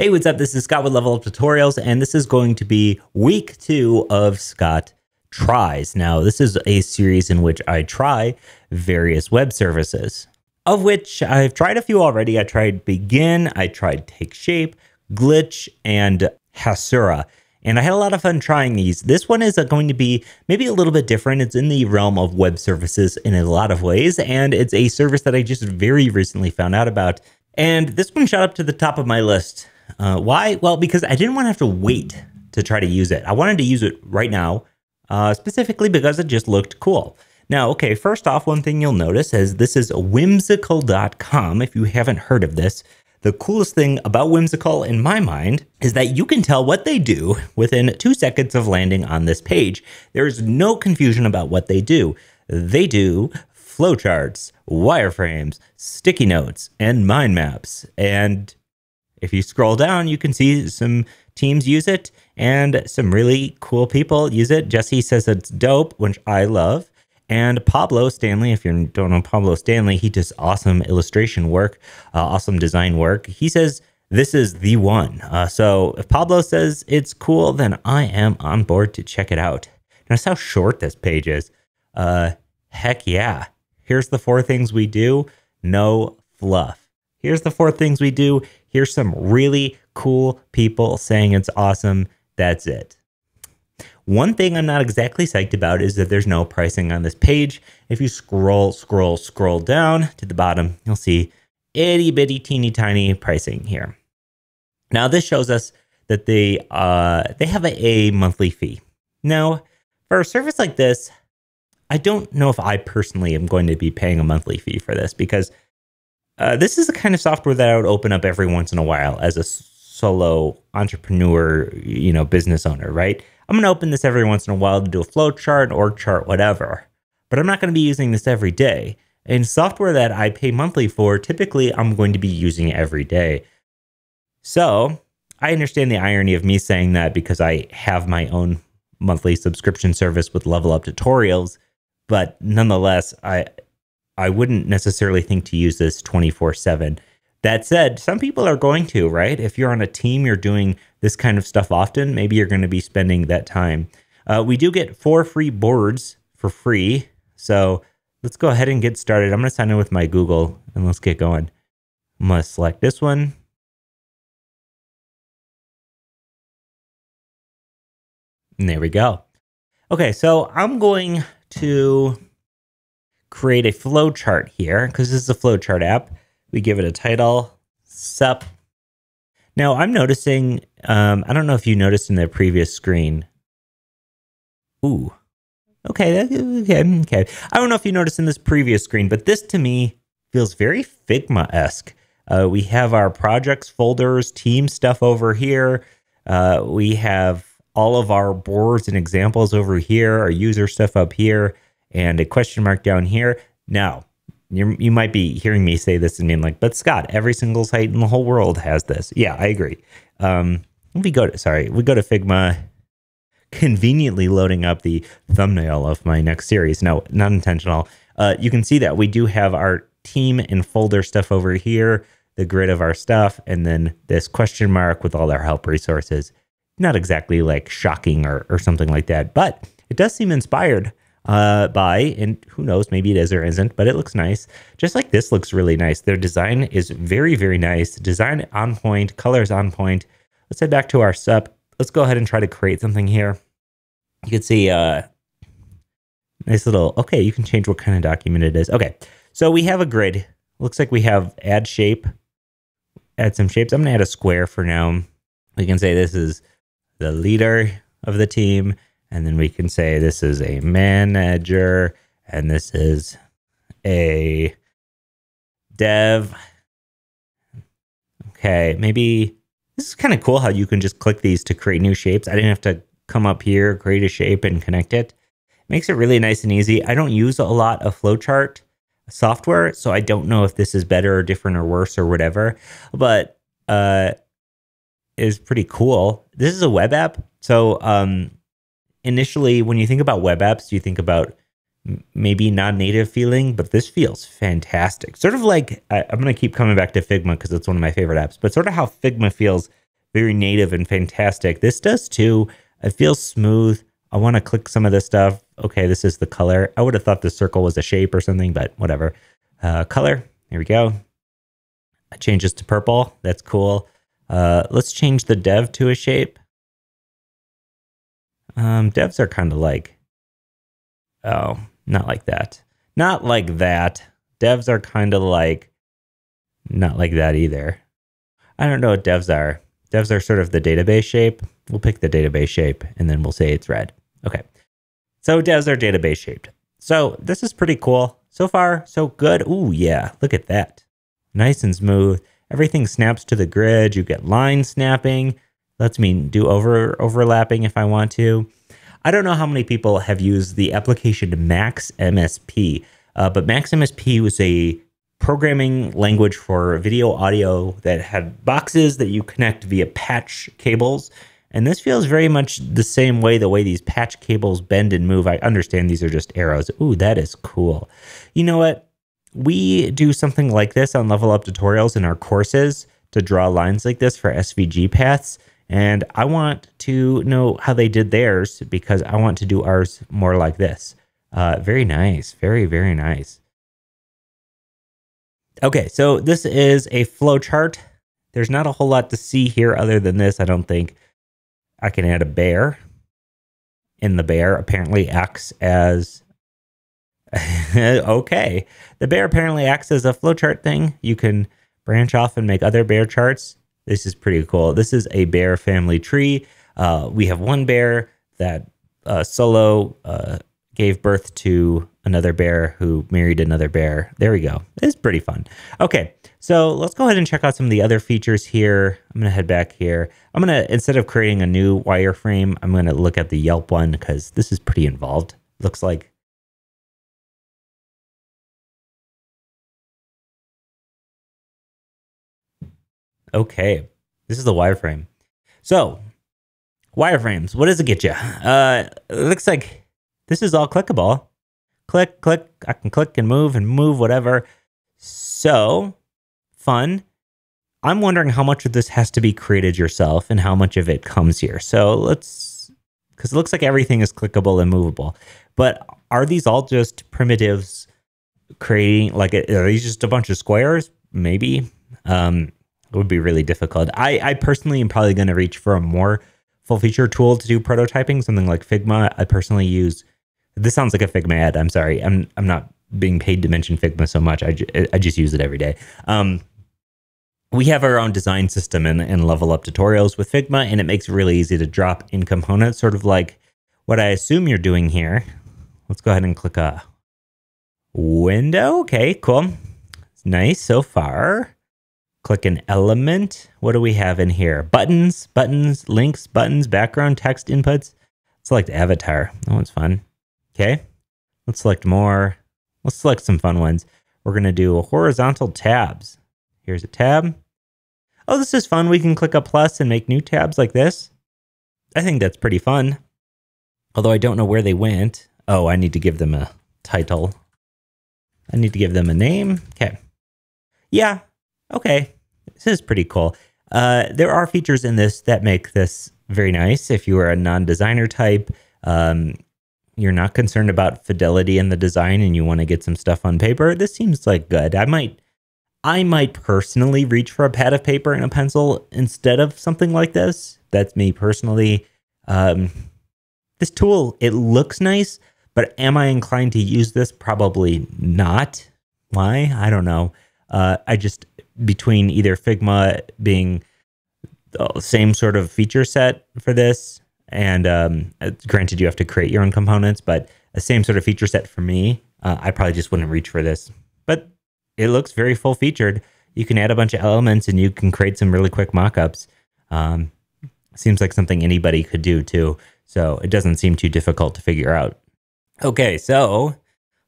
Hey, what's up? This is Scott with Level Up Tutorials, and this is going to be week two of Scott Tries. Now, this is a series in which I try various web services, of which I've tried a few already. I tried Begin, I tried TakeShape, Glitch, and Hasura. And I had a lot of fun trying these. This one is uh, going to be maybe a little bit different. It's in the realm of web services in a lot of ways, and it's a service that I just very recently found out about. And this one shot up to the top of my list uh, why? Well, because I didn't want to have to wait to try to use it. I wanted to use it right now, uh, specifically because it just looked cool. Now, okay, first off, one thing you'll notice is this is whimsical.com. If you haven't heard of this, the coolest thing about Whimsical in my mind is that you can tell what they do within two seconds of landing on this page. There's no confusion about what they do. They do flowcharts, wireframes, sticky notes, and mind maps. And if you scroll down, you can see some teams use it and some really cool people use it. Jesse says it's dope, which I love. And Pablo Stanley, if you don't know Pablo Stanley, he does awesome illustration work, uh, awesome design work. He says this is the one. Uh, so if Pablo says it's cool, then I am on board to check it out. Notice how short this page is. Uh, heck yeah. Here's the four things we do. No fluff. Here's the four things we do. Here's some really cool people saying it's awesome. That's it. One thing I'm not exactly psyched about is that there's no pricing on this page. If you scroll, scroll, scroll down to the bottom, you'll see itty bitty teeny tiny pricing here. Now this shows us that they uh, they have a, a monthly fee. Now, for a service like this, I don't know if I personally am going to be paying a monthly fee for this because uh, this is the kind of software that I would open up every once in a while as a solo entrepreneur, you know, business owner, right? I'm going to open this every once in a while to do a flow chart, org chart, whatever. But I'm not going to be using this every day. And software that I pay monthly for, typically I'm going to be using every day. So I understand the irony of me saying that because I have my own monthly subscription service with Level Up tutorials. But nonetheless, I I wouldn't necessarily think to use this 24 7. That said, some people are going to, right? If you're on a team, you're doing this kind of stuff often, maybe you're going to be spending that time. Uh, we do get four free boards for free. So let's go ahead and get started. I'm going to sign in with my Google and let's get going. I'm going to select this one. And there we go. Okay, so I'm going to create a flow chart here because this is a flow chart app. We give it a title, SUP. Now I'm noticing, um, I don't know if you noticed in the previous screen. Ooh, okay, okay, okay. I don't know if you noticed in this previous screen, but this to me feels very Figma-esque. Uh, we have our projects folders, team stuff over here. Uh, we have all of our boards and examples over here, our user stuff up here and a question mark down here. Now, you you might be hearing me say this and being like, but Scott, every single site in the whole world has this. Yeah, I agree. Um, we go to, sorry, we go to Figma, conveniently loading up the thumbnail of my next series. No, not intentional. Uh, you can see that we do have our team and folder stuff over here, the grid of our stuff, and then this question mark with all our help resources. Not exactly like shocking or, or something like that, but it does seem inspired uh, by, and who knows, maybe it is or isn't, but it looks nice. Just like this looks really nice. Their design is very, very nice. Design on point, colors on point. Let's head back to our SUP. Let's go ahead and try to create something here. You can see uh, nice little, okay, you can change what kind of document it is. Okay, so we have a grid. Looks like we have add shape, add some shapes. I'm gonna add a square for now. We can say this is the leader of the team and then we can say this is a manager and this is a dev. Okay, maybe this is kind of cool how you can just click these to create new shapes. I didn't have to come up here, create a shape and connect it. Makes it really nice and easy. I don't use a lot of flowchart software, so I don't know if this is better or different or worse or whatever, but uh is pretty cool. This is a web app. So um initially, when you think about web apps, you think about maybe non-native feeling, but this feels fantastic. Sort of like I, am going to keep coming back to Figma because it's one of my favorite apps, but sort of how Figma feels very native and fantastic. This does too. It feels smooth. I want to click some of this stuff. Okay, this is the color. I would have thought the circle was a shape or something, but whatever. Uh, color, here we go. I change this to purple. That's cool. Uh, let's change the dev to a shape. Um, devs are kind of like, oh, not like that. Not like that. Devs are kind of like, not like that either. I don't know what devs are. Devs are sort of the database shape. We'll pick the database shape and then we'll say it's red. Okay. So devs are database shaped. So this is pretty cool. So far, so good. Ooh, yeah. Look at that. Nice and smooth. Everything snaps to the grid. You get line snapping. Lets me do over overlapping if I want to. I don't know how many people have used the application Max MSP, uh, but Max MSP was a programming language for video audio that had boxes that you connect via patch cables. And this feels very much the same way the way these patch cables bend and move. I understand these are just arrows. Ooh, that is cool. You know what? We do something like this on Level Up tutorials in our courses to draw lines like this for SVG paths. And I want to know how they did theirs because I want to do ours more like this. Uh, very nice. Very, very nice. Okay, so this is a flow chart. There's not a whole lot to see here other than this, I don't think. I can add a bear. And the bear apparently acts as... okay. The bear apparently acts as a flowchart thing. You can branch off and make other bear charts. This is pretty cool. This is a bear family tree. Uh, we have one bear that uh, solo uh, gave birth to another bear who married another bear. There we go. It's pretty fun. Okay, so let's go ahead and check out some of the other features here. I'm to head back here. I'm going to, instead of creating a new wireframe, I'm going to look at the Yelp one because this is pretty involved. Looks like Okay, this is the wireframe. So, wireframes, what does it get you? Uh, it looks like this is all clickable. Click, click, I can click and move and move, whatever. So, fun. I'm wondering how much of this has to be created yourself and how much of it comes here. So let's, because it looks like everything is clickable and movable. But are these all just primitives creating, like, are these just a bunch of squares? Maybe. Um, would be really difficult. I, I personally am probably going to reach for a more full feature tool to do prototyping, something like Figma. I personally use, this sounds like a Figma ad. I'm sorry. I'm, I'm not being paid to mention Figma so much. I, I just use it every day. Um, we have our own design system and, and level up tutorials with Figma, and it makes it really easy to drop in components, sort of like what I assume you're doing here. Let's go ahead and click a window. Okay, cool. It's nice so far. Click an element. What do we have in here? Buttons, buttons, links, buttons, background, text inputs. Select avatar. That one's fun. Okay. Let's select more. Let's select some fun ones. We're going to do horizontal tabs. Here's a tab. Oh, this is fun. We can click a plus and make new tabs like this. I think that's pretty fun. Although I don't know where they went. Oh, I need to give them a title. I need to give them a name. Okay. Yeah, okay, this is pretty cool. Uh, there are features in this that make this very nice. If you are a non-designer type, um, you're not concerned about fidelity in the design and you want to get some stuff on paper, this seems like good. I might I might personally reach for a pad of paper and a pencil instead of something like this. That's me personally. Um, this tool, it looks nice, but am I inclined to use this? Probably not. Why? I don't know. Uh, I just between either Figma being the same sort of feature set for this, and um, uh, granted you have to create your own components, but the same sort of feature set for me, uh, I probably just wouldn't reach for this. But it looks very full featured. You can add a bunch of elements and you can create some really quick mockups. Um, seems like something anybody could do too. So it doesn't seem too difficult to figure out. Okay, so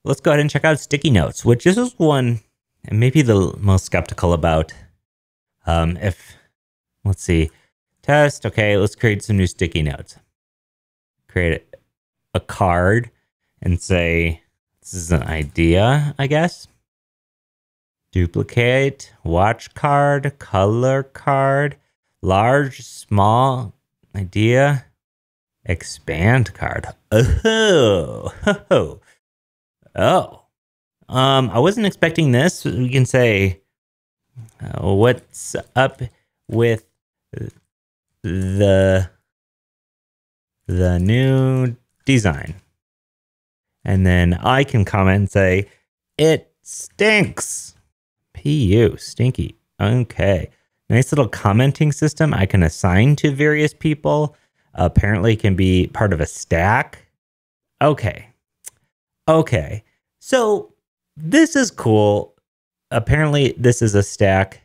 let's go ahead and check out sticky notes, which this is one and maybe the most skeptical about. Um, if, let's see, test, okay, let's create some new sticky notes. Create a card and say, this is an idea, I guess. Duplicate, watch card, color card. large, small, idea, expand card. Oh, oh, oh. Um, I wasn't expecting this. We can say, uh, what's up with the the new design? And then I can comment and say, it stinks. PU, stinky. Okay. Nice little commenting system I can assign to various people. Apparently can be part of a stack. Okay. Okay. So this is cool. Apparently this is a stack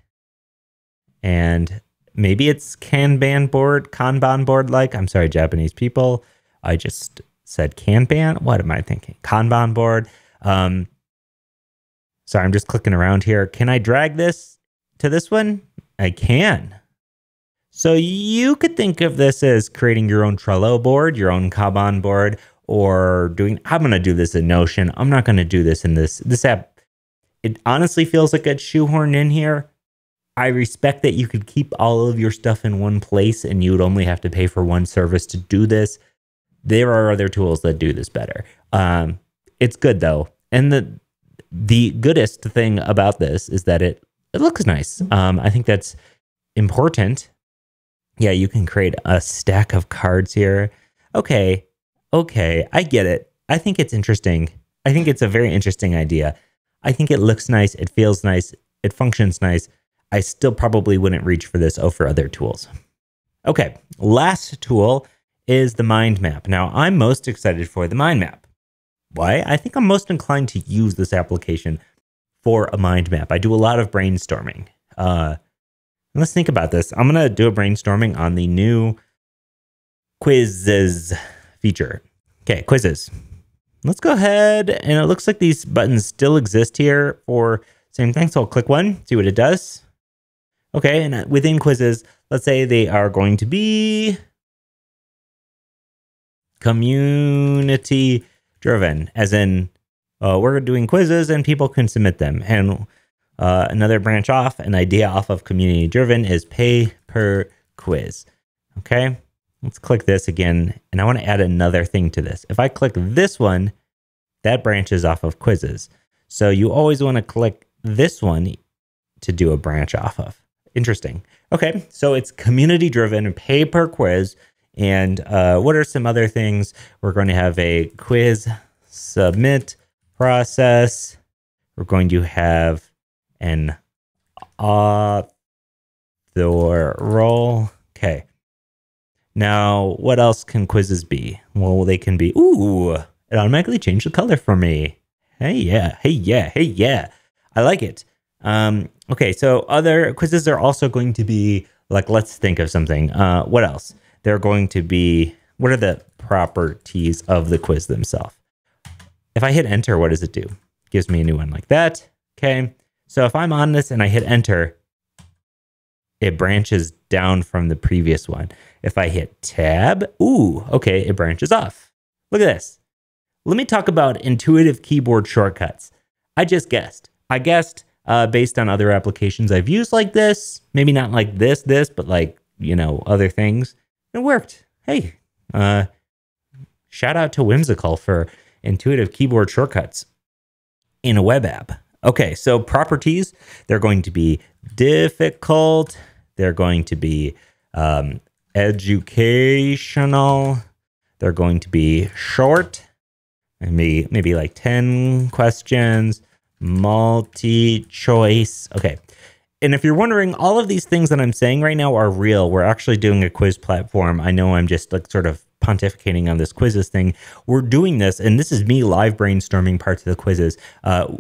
and maybe it's Kanban board, Kanban board like. I'm sorry, Japanese people. I just said Kanban. What am I thinking? Kanban board. Um, sorry, I'm just clicking around here. Can I drag this to this one? I can. So you could think of this as creating your own Trello board, your own Kanban board, or doing. I'm going to do this in Notion. I'm not going to do this in this this app. It honestly feels like it's shoehorned in here. I respect that you could keep all of your stuff in one place and you would only have to pay for one service to do this. There are other tools that do this better. Um, it's good though, and the the goodest thing about this is that it it looks nice. Um, I think that's important. Yeah, you can create a stack of cards here. Okay, okay, I get it. I think it's interesting. I think it's a very interesting idea. I think it looks nice. It feels nice. It functions nice. I still probably wouldn't reach for this over other tools. Okay, last tool is the mind map. Now, I'm most excited for the mind map. Why? I think I'm most inclined to use this application for a mind map. I do a lot of brainstorming. Uh, let's think about this. I'm going to do a brainstorming on the new quizzes feature. Okay, quizzes. Let's go ahead and it looks like these buttons still exist here for same thing. So I'll click one, see what it does. Okay, and within quizzes, let's say they are going to be community driven, as in uh, we're doing quizzes and people can submit them. And uh, another branch off, an idea off of community driven is pay per quiz. Okay, let's click this again. And I want to add another thing to this. If I click this one, that branches off of quizzes. So you always want to click this one to do a branch off of. Interesting. Okay, so it's community driven, pay per quiz. And uh, what are some other things? We're going to have a quiz submit process. We're going to have an author role. Okay. Now, what else can quizzes be? Well, they can be, ooh, it automatically changed the color for me. Hey, yeah. Hey, yeah. Hey, yeah. I like it. Um, okay, so other quizzes are also going to be like, let's think of something. Uh, what else? they're going to be what are the properties of the quiz themselves? If I hit enter, what does it do? It gives me a new one like that. Okay. So if I'm on this and I hit enter, it branches down from the previous one. If I hit tab, ooh, okay, it branches off. Look at this. Let me talk about intuitive keyboard shortcuts. I just guessed. I guessed uh, based on other applications I've used like this, maybe not like this, this, but like, you know, other things. It worked. Hey, uh, shout out to Whimsical for intuitive keyboard shortcuts in a web app. Okay, so properties, they're going to be difficult, they're going to be um, educational, they're going to be short, maybe maybe like 10 questions, multi-choice. Okay, and if you're wondering, all of these things that I'm saying right now are real. We're actually doing a quiz platform. I know I'm just like sort of pontificating on this quizzes thing. We're doing this, and this is me live brainstorming parts of the quizzes. Uh,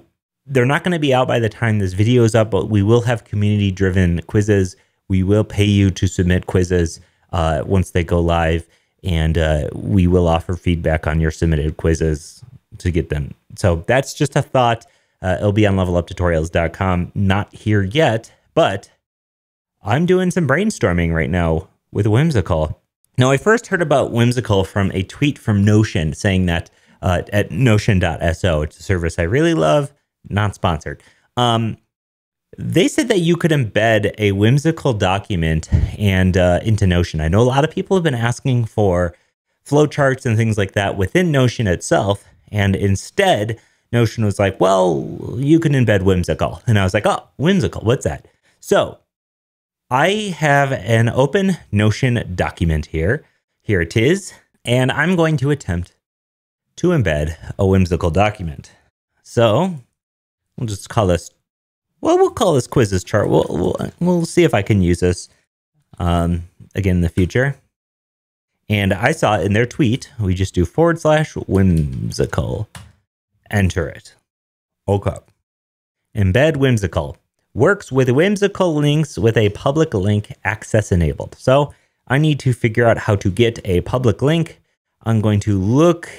they're not going to be out by the time this video is up, but we will have community driven quizzes. We will pay you to submit quizzes uh, once they go live, and uh, we will offer feedback on your submitted quizzes to get them. So that's just a thought. Uh, it'll be on leveluptutorials.com. Not here yet, but I'm doing some brainstorming right now with Whimsical. Now, I first heard about Whimsical from a tweet from Notion saying that uh, at notion.so, it's a service I really love, not sponsored. Um, they said that you could embed a whimsical document and uh, into Notion. I know a lot of people have been asking for flowcharts and things like that within Notion itself, and instead, Notion was like, "Well, you can embed whimsical," and I was like, "Oh, whimsical, what's that?" So I have an open Notion document here. Here it is, and I'm going to attempt to embed a whimsical document. So we'll just call this well, we'll call this quizzes chart. We'll we'll, we'll see if I can use this um, again in the future. And I saw in their tweet, we just do forward slash whimsical. Enter it. Okay. Embed whimsical works with whimsical links with a public link access enabled. So I need to figure out how to get a public link. I'm going to look.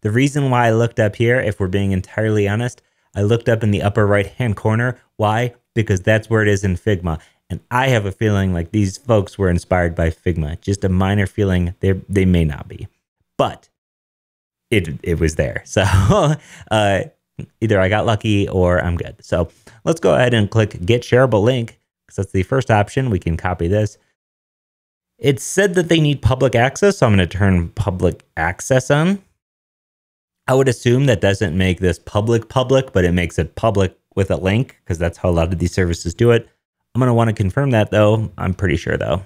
The reason why I looked up here, if we're being entirely honest, I looked up in the upper right hand corner. Why? Because that's where it is in Figma. And I have a feeling like these folks were inspired by Figma. Just a minor feeling they they may not be, but it it was there. So uh, either I got lucky or I'm good. So let's go ahead and click Get Shareable Link because that's the first option. We can copy this. It said that they need public access, so I'm going to turn public access on. I would assume that doesn't make this public public, but it makes it public with a link because that's how a lot of these services do it. I'm going to want to confirm that though. I'm pretty sure though.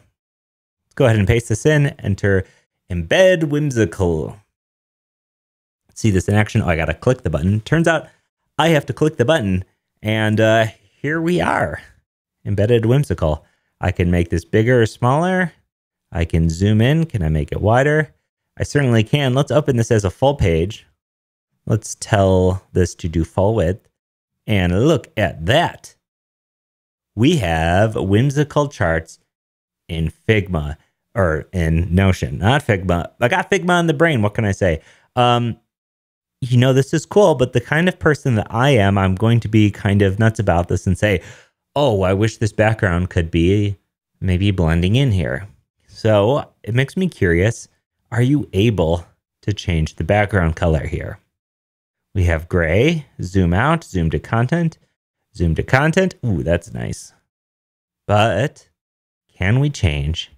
Let's go ahead and paste this in, enter embed whimsical. See this in action. Oh, I got to click the button. Turns out I have to click the button and uh, here we are. Embedded whimsical. I can make this bigger or smaller. I can zoom in. Can I make it wider? I certainly can. Let's open this as a full page. Let's tell this to do full width. And look at that. We have whimsical charts in Figma or in Notion, not Figma. I got Figma in the brain. What can I say? Um, you know, this is cool, but the kind of person that I am, I'm going to be kind of nuts about this and say, oh, I wish this background could be maybe blending in here. So it makes me curious. Are you able to change the background color here? We have gray, zoom out, zoom to content, zoom to content. Ooh, that's nice. But can we change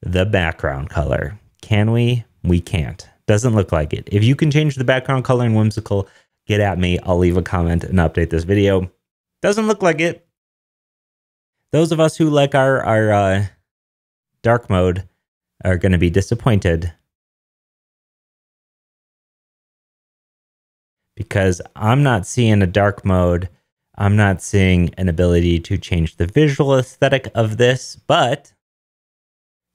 the background color? Can we? We can't. Doesn't look like it. If you can change the background color in Whimsical, get at me. I'll leave a comment and update this video. Doesn't look like it. Those of us who like our, our uh, dark mode are going to be disappointed because I'm not seeing a dark mode. I'm not seeing an ability to change the visual aesthetic of this, but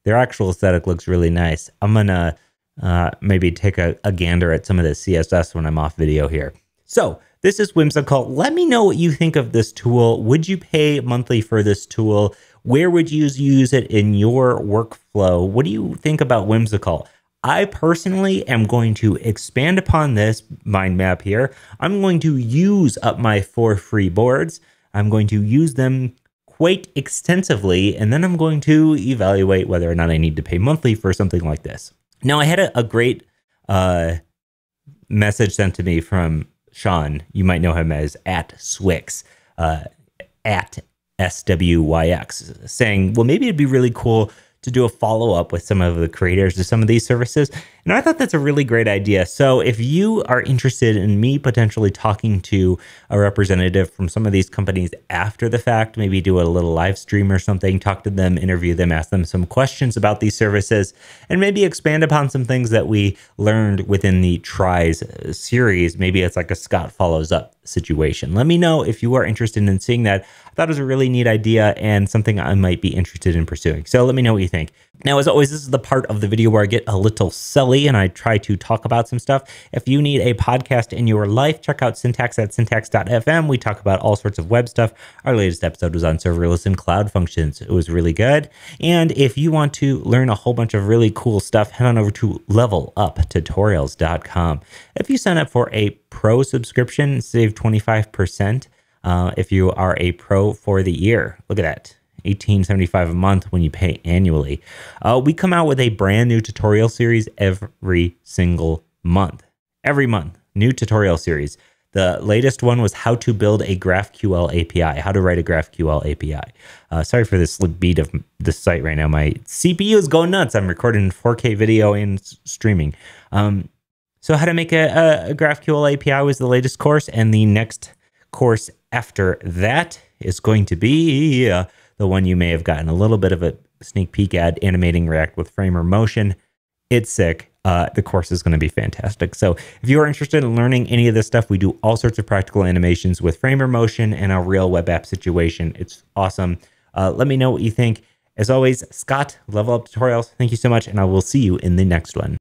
their actual aesthetic looks really nice. I'm going to uh, maybe take a, a gander at some of the CSS when I'm off video here. So this is Whimsical. Let me know what you think of this tool. Would you pay monthly for this tool? Where would you use it in your workflow? What do you think about Whimsical? I personally am going to expand upon this mind map here. I'm going to use up my four free boards. I'm going to use them quite extensively, and then I'm going to evaluate whether or not I need to pay monthly for something like this. Now, I had a, a great uh, message sent to me from Sean. You might know him as at Swyx, uh, at SWYX, saying, well, maybe it'd be really cool to do a follow up with some of the creators of some of these services. And I thought that's a really great idea. So if you are interested in me potentially talking to a representative from some of these companies after the fact, maybe do a little live stream or something, talk to them, interview them, ask them some questions about these services, and maybe expand upon some things that we learned within the Tries uh, series. Maybe it's like a Scott follows up situation. Let me know if you are interested in seeing that. Thought it was a really neat idea and something I might be interested in pursuing. So let me know what you think. Now, as always, this is the part of the video where I get a little silly and I try to talk about some stuff. If you need a podcast in your life, check out syntax at syntax.fm. We talk about all sorts of web stuff. Our latest episode was on serverless and cloud functions. It was really good. And if you want to learn a whole bunch of really cool stuff, head on over to leveluptutorials.com. If you sign up for a pro subscription, save 25% uh, if you are a pro for the year. Look at that. 1875 a month when you pay annually. Uh, we come out with a brand new tutorial series every single month. Every month, new tutorial series. The latest one was how to build a GraphQL API, how to write a GraphQL API. Uh, sorry for this beat of the site right now. My CPU is going nuts. I'm recording 4K video and streaming. Um, so how to make a, a, GraphQL API was the latest course, and the next course after that is going to be uh, the one you may have gotten a little bit of a sneak peek at, animating React with Framer Motion. It's sick. Uh, the course is going to be fantastic. So if you are interested in learning any of this stuff, we do all sorts of practical animations with Framer Motion and a real web app situation. It's awesome. Uh, let me know what you think. As always, Scott, Level Up Tutorials, thank you so much, and I will see you in the next one.